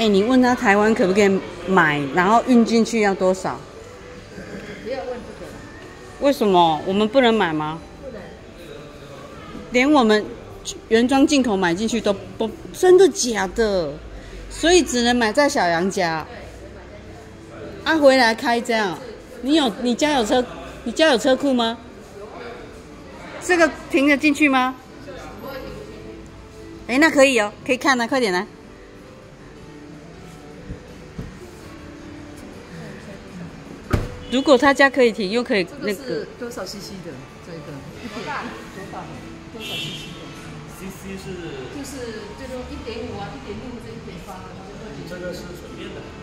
哎，你问他台湾可不可以买，然后运进去要多少？不要问这个，为什么我们不能买吗？不能。连我们原装进口买进去都不真的假的，所以只能买在小杨家。啊，回来开这样，你有你家有车，你家有车库吗？这个停得进去吗？哎，那可以哦，可以看呢，快点来。如果他家可以停，又可以那个多少 CC 的这个？多大？多大？多少 CC 的？CC 是就是最多一点五啊，一点六或者一点八。这个是纯电的。